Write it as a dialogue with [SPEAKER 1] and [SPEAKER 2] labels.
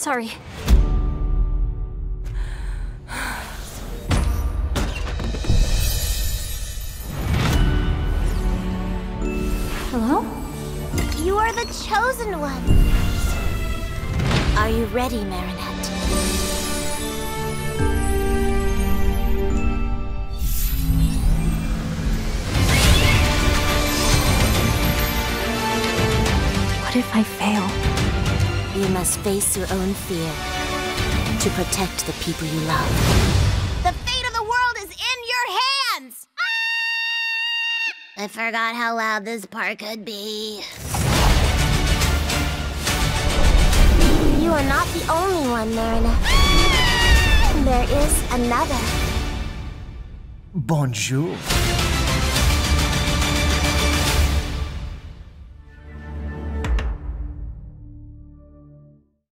[SPEAKER 1] sorry. Hello?
[SPEAKER 2] You are the chosen one. Are you ready, Marinette?
[SPEAKER 1] What if I fail?
[SPEAKER 2] You must face your own fear to protect the people you love. The fate of the world is in your hands! I forgot how loud this part could be. You are not the only one, Marinette. There is another.
[SPEAKER 3] Bonjour.